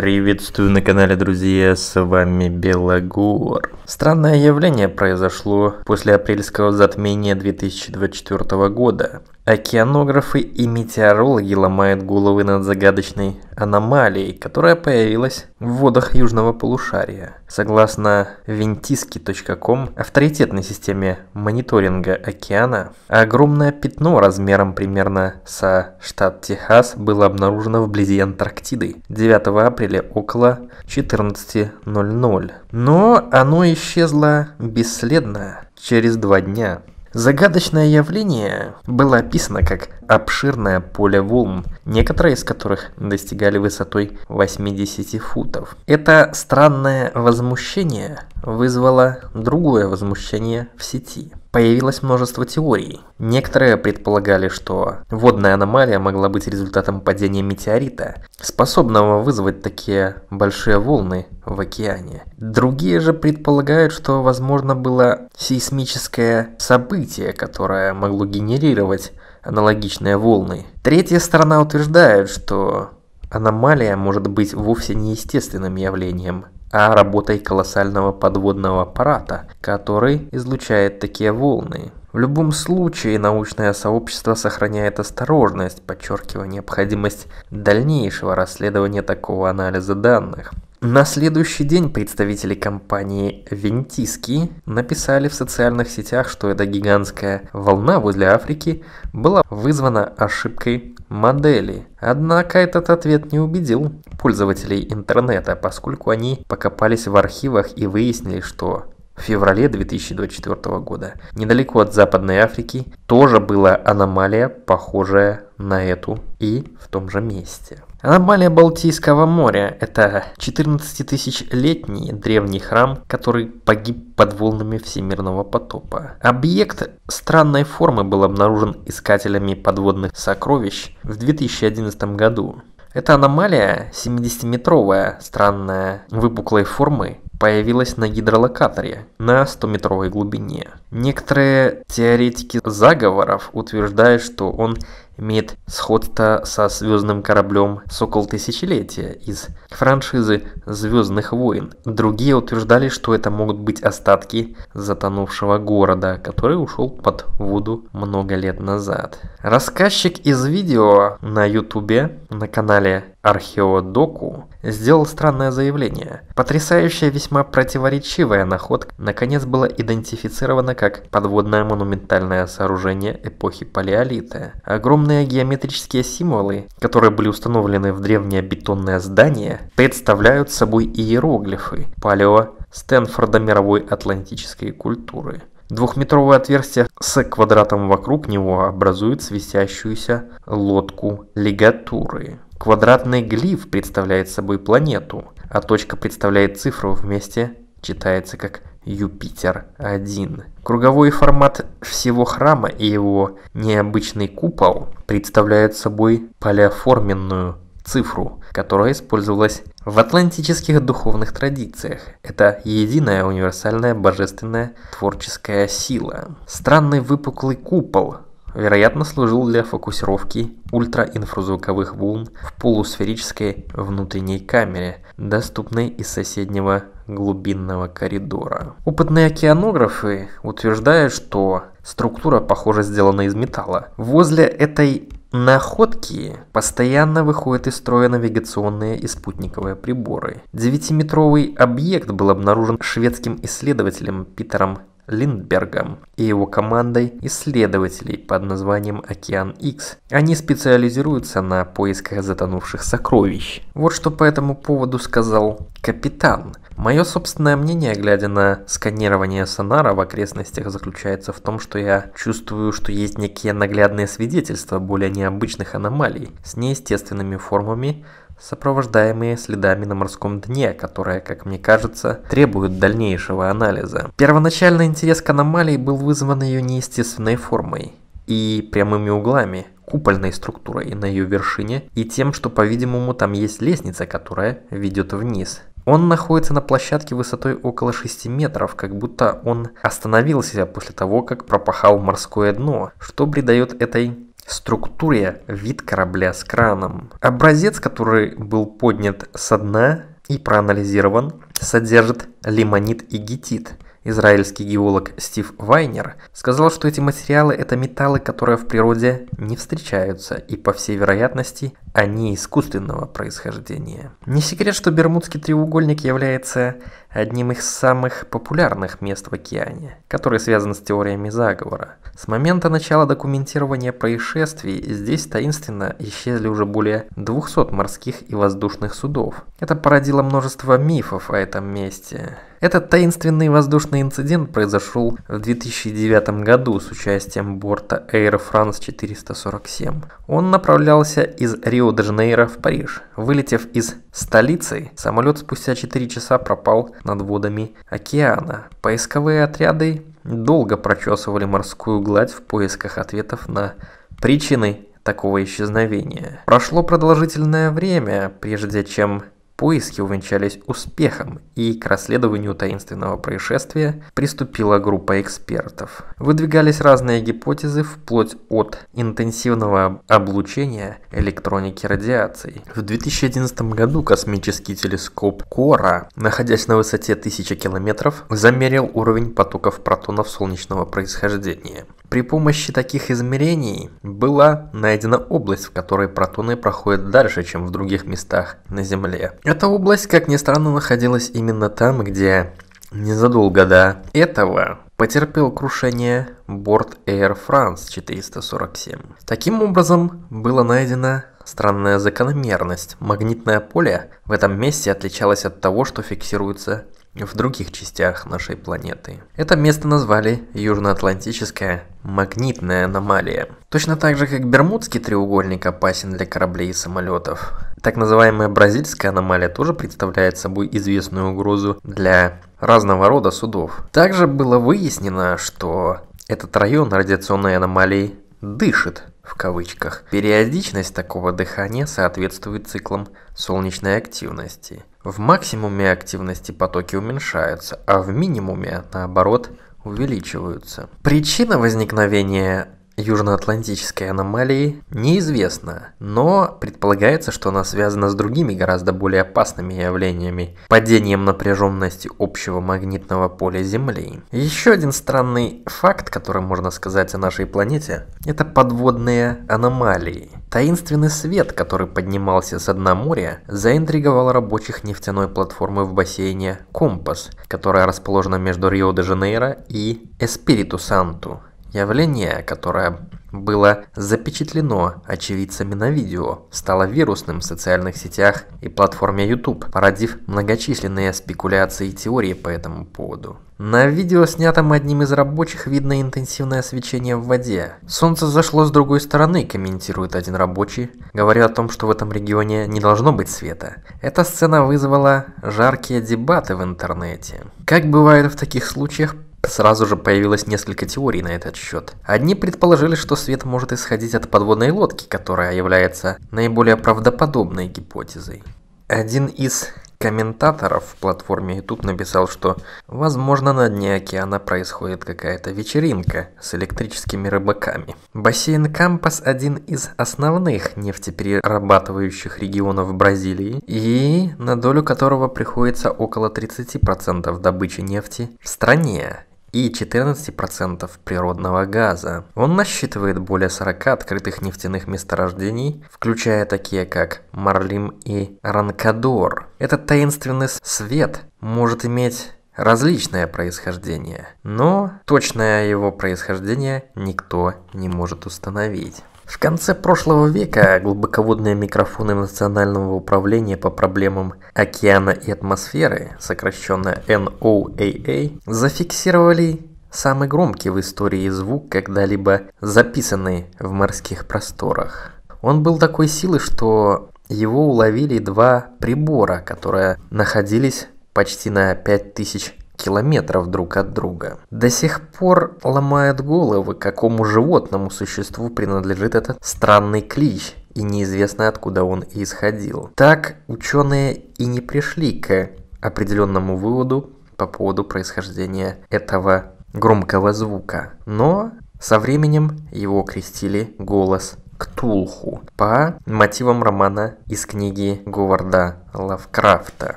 Приветствую на канале, друзья, с вами Белогор. Странное явление произошло после апрельского затмения 2024 года. Океанографы и метеорологи ломают головы над загадочной аномалией, которая появилась в водах южного полушария. Согласно ventisky.com, авторитетной системе мониторинга океана, огромное пятно размером примерно со штат Техас было обнаружено вблизи Антарктиды 9 апреля около 14.00. Но оно исчезло бесследно через два дня. Загадочное явление было описано как обширное поле волн, некоторые из которых достигали высотой 80 футов. Это странное возмущение вызвало другое возмущение в сети. Появилось множество теорий. Некоторые предполагали, что водная аномалия могла быть результатом падения метеорита, способного вызвать такие большие волны в океане. Другие же предполагают, что возможно было сейсмическое событие, которое могло генерировать аналогичные волны. Третья сторона утверждает, что аномалия может быть вовсе не естественным явлением, а работой колоссального подводного аппарата, который излучает такие волны. В любом случае, научное сообщество сохраняет осторожность, подчеркивая необходимость дальнейшего расследования такого анализа данных. На следующий день представители компании Вентиски написали в социальных сетях, что эта гигантская волна возле Африки была вызвана ошибкой модели. Однако этот ответ не убедил пользователей интернета, поскольку они покопались в архивах и выяснили, что в феврале 2024 года недалеко от Западной Африки тоже была аномалия, похожая на эту и в том же месте. Аномалия Балтийского моря – это 14-тысячелетний древний храм, который погиб под волнами всемирного потопа. Объект странной формы был обнаружен искателями подводных сокровищ в 2011 году. Эта аномалия 70-метровая, странная, выпуклой формы, появилась на гидролокаторе на 100-метровой глубине. Некоторые теоретики заговоров утверждают, что он имеет сходство со звездным кораблем «Сокол Тысячелетия» из франшизы «Звездных войн». Другие утверждали, что это могут быть остатки затонувшего города, который ушел под воду много лет назад. Рассказчик из видео на ютубе на канале Археодоку сделал странное заявление. Потрясающая, весьма противоречивая находка наконец была идентифицирована как подводное монументальное сооружение эпохи Палеолита. Огромные геометрические символы, которые были установлены в древнее бетонное здание, представляют собой иероглифы палео Стэнфорда мировой атлантической культуры. Двухметровое отверстие с квадратом вокруг него образует светящуюся лодку лигатуры. Квадратный глиф представляет собой планету, а точка представляет цифру вместе читается как Юпитер-1. Круговой формат всего храма и его необычный купол представляют собой полиоформенную цифру, которая использовалась в атлантических духовных традициях. Это единая универсальная божественная творческая сила. Странный выпуклый купол вероятно служил для фокусировки ультраинфразвуковых волн в полусферической внутренней камере, доступной из соседнего глубинного коридора. Опытные океанографы утверждают, что структура, похоже, сделана из металла. Возле этой находки постоянно выходят из строя навигационные и спутниковые приборы. Девятиметровый объект был обнаружен шведским исследователем Питером Линдбергом и его командой исследователей под названием Океан X. Они специализируются на поисках затонувших сокровищ. Вот что по этому поводу сказал капитан. Мое собственное мнение, глядя на сканирование сонара в окрестностях, заключается в том, что я чувствую, что есть некие наглядные свидетельства более необычных аномалий с неестественными формами, сопровождаемые следами на морском дне, которые, как мне кажется, требуют дальнейшего анализа. Первоначальный интерес к аномалии был вызван ее неестественной формой и прямыми углами, купольной структурой на ее вершине и тем, что, по-видимому, там есть лестница, которая ведет вниз. Он находится на площадке высотой около 6 метров, как будто он остановился после того, как пропахал морское дно, что придает этой структуре вид корабля с краном. Образец, который был поднят со дна и проанализирован, содержит лимонит и гетит – Израильский геолог Стив Вайнер сказал, что эти материалы – это металлы, которые в природе не встречаются, и по всей вероятности они искусственного происхождения. Не секрет, что Бермудский треугольник является одним из самых популярных мест в океане, который связан с теориями заговора. С момента начала документирования происшествий здесь таинственно исчезли уже более 200 морских и воздушных судов. Это породило множество мифов о этом месте. Этот таинственный воздушный инцидент произошел в 2009 году с участием борта Air France 447. Он направлялся из Рио-де-Жанейро в Париж. Вылетев из столицы, самолет спустя 4 часа пропал над водами океана. Поисковые отряды долго прочесывали морскую гладь в поисках ответов на причины такого исчезновения. Прошло продолжительное время, прежде чем Поиски увенчались успехом, и к расследованию таинственного происшествия приступила группа экспертов. Выдвигались разные гипотезы вплоть от интенсивного облучения электроники радиацией. В 2011 году космический телескоп Кора, находясь на высоте 1000 километров, замерил уровень потоков протонов солнечного происхождения. При помощи таких измерений была найдена область, в которой протоны проходят дальше, чем в других местах на Земле. Эта область, как ни странно, находилась именно там, где незадолго до этого потерпел крушение борт Air France 447. Таким образом, была найдена странная закономерность. Магнитное поле в этом месте отличалось от того, что фиксируется в других частях нашей планеты. Это место назвали Южноатлантическая магнитная аномалия. Точно так же, как Бермудский треугольник опасен для кораблей и самолетов. Так называемая бразильская аномалия тоже представляет собой известную угрозу для разного рода судов. Также было выяснено, что этот район радиационной аномалии дышит в кавычках. Периодичность такого дыхания соответствует циклам солнечной активности. В максимуме активности потоки уменьшаются, а в минимуме, наоборот, увеличиваются. Причина возникновения южноатлантической аномалии неизвестна, но предполагается, что она связана с другими гораздо более опасными явлениями, падением напряженности общего магнитного поля Земли. Еще один странный факт, который можно сказать о нашей планете, это подводные аномалии. Таинственный свет, который поднимался с дна моря, заинтриговал рабочих нефтяной платформы в бассейне «Компас», которая расположена между Рио-де-Жанейро и Эспириту-Санту. Явление, которое было запечатлено очевидцами на видео, стало вирусным в социальных сетях и платформе YouTube, породив многочисленные спекуляции и теории по этому поводу. На видео, снятом одним из рабочих, видно интенсивное свечение в воде. Солнце зашло с другой стороны, комментирует один рабочий, говоря о том, что в этом регионе не должно быть света. Эта сцена вызвала жаркие дебаты в интернете. Как бывает в таких случаях, Сразу же появилось несколько теорий на этот счет. Одни предположили, что свет может исходить от подводной лодки, которая является наиболее правдоподобной гипотезой. Один из комментаторов в платформе YouTube написал, что возможно на дне океана происходит какая-то вечеринка с электрическими рыбаками. Бассейн Кампас один из основных нефтеперерабатывающих регионов Бразилии и на долю которого приходится около 30% добычи нефти в стране и 14% природного газа. Он насчитывает более 40 открытых нефтяных месторождений, включая такие как Марлим и Ранкадор. Этот таинственный свет может иметь различное происхождение, но точное его происхождение никто не может установить. В конце прошлого века глубоководные микрофоны Национального управления по проблемам океана и атмосферы, сокращенно NOAA, зафиксировали самый громкий в истории звук, когда-либо записанный в морских просторах. Он был такой силы, что его уловили два прибора, которые находились почти на 5000 километров друг от друга. До сих пор ломают головы, какому животному существу принадлежит этот странный клич, и неизвестно откуда он исходил. Так ученые и не пришли к определенному выводу по поводу происхождения этого громкого звука. Но Со временем его крестили «Голос Ктулху» по мотивам романа из книги Говарда Лавкрафта.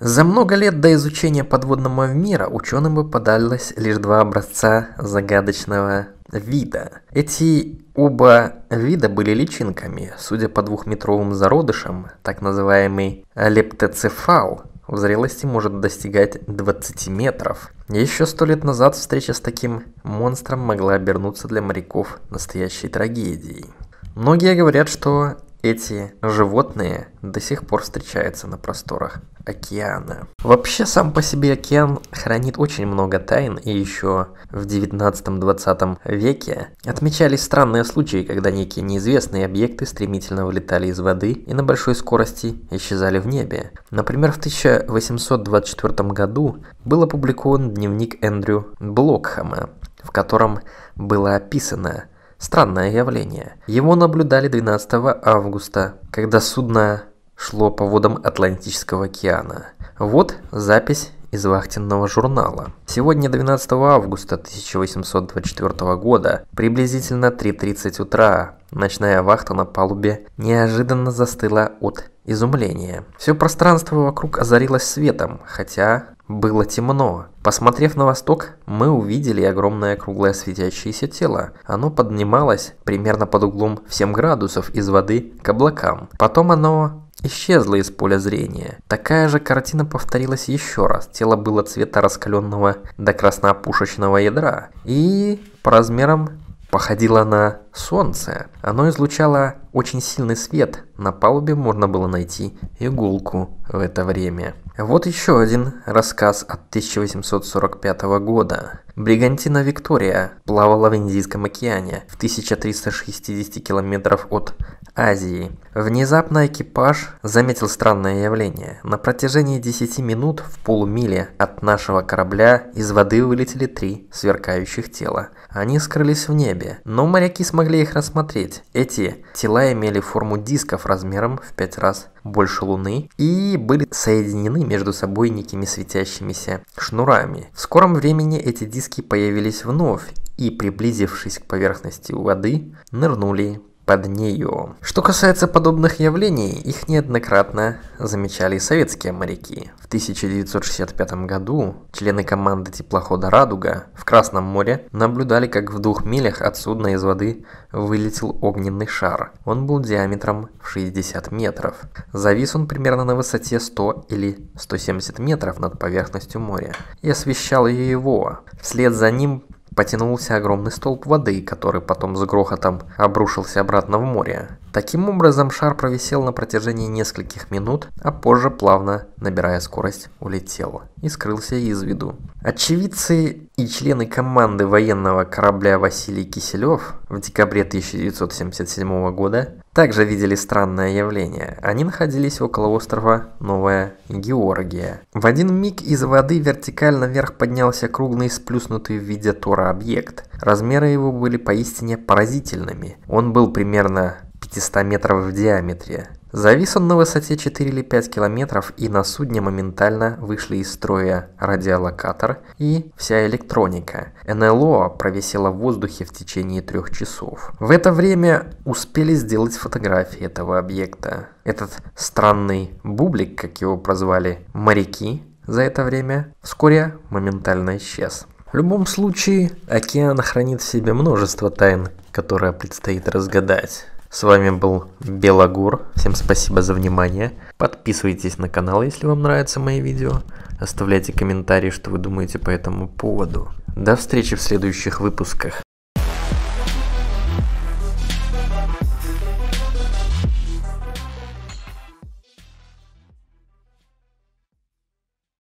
За много лет до изучения подводного мира ученым попадалось лишь два образца загадочного вида. Эти оба вида были личинками. Судя по двухметровым зародышам, так называемый лептоцефал в зрелости может достигать 20 метров. Еще сто лет назад встреча с таким монстром могла обернуться для моряков настоящей трагедией. Многие говорят, что эти животные до сих пор встречаются на просторах океана. Вообще, сам по себе океан хранит очень много тайн, и еще в 19-20 веке отмечались странные случаи, когда некие неизвестные объекты стремительно вылетали из воды и на большой скорости исчезали в небе. Например, в 1824 году был опубликован дневник Эндрю Блокхама, в котором было описано странное явление. Его наблюдали 12 августа, когда судно шло по водам Атлантического океана. Вот запись из вахтенного журнала. Сегодня 12 августа 1824 года, приблизительно 3.30 утра, ночная вахта на палубе неожиданно застыла от изумления. Все пространство вокруг озарилось светом, хотя было темно. Посмотрев на восток, мы увидели огромное круглое светящееся тело. Оно поднималось примерно под углом в 7 градусов из воды к облакам. Потом оно исчезла из поля зрения. Такая же картина повторилась еще раз. Тело было цвета раскаленного до краснопушечного ядра и по размерам походило на солнце. Оно излучало очень сильный свет. На палубе можно было найти иголку в это время. Вот еще один рассказ от 1845 года. Бригантина Виктория плавала в Индийском океане в 1360 километров от Азии. Внезапно экипаж заметил странное явление. На протяжении 10 минут в полумиле от нашего корабля из воды вылетели три сверкающих тела. Они скрылись в небе, но моряки смогли их рассмотреть. Эти тела имели форму дисков размером в 5 раз больше Луны и были соединены между собой некими светящимися шнурами. В скором времени эти диски появились вновь и, приблизившись к поверхности воды, нырнули под нее. Что касается подобных явлений, их неоднократно замечали советские моряки. В 1965 году члены команды теплохода «Радуга» в Красном море наблюдали, как в двух милях от судна из воды вылетел огненный шар. Он был диаметром в 60 метров. Завис он примерно на высоте 100 или 170 метров над поверхностью моря и освещал его. Вслед за ним потянулся огромный столб воды, который потом с грохотом обрушился обратно в море. Таким образом, шар провисел на протяжении нескольких минут, а позже, плавно набирая скорость, улетел и скрылся из виду. Очевидцы и члены команды военного корабля Василий Киселев в декабре 1977 года также видели странное явление. Они находились около острова Новая Георгия. В один миг из воды вертикально вверх поднялся круглый сплюснутый в виде тора объект. Размеры его были поистине поразительными. Он был примерно 500 метров в диаметре. Завис он на высоте 4 или 5 километров и на судне моментально вышли из строя радиолокатор и вся электроника. НЛО провисела в воздухе в течение трех часов. В это время успели сделать фотографии этого объекта. Этот странный бублик, как его прозвали моряки за это время, вскоре моментально исчез. В любом случае, океан хранит в себе множество тайн, которые предстоит разгадать. С вами был Белогур. Всем спасибо за внимание. Подписывайтесь на канал, если вам нравятся мои видео. Оставляйте комментарии, что вы думаете по этому поводу. До встречи в следующих выпусках.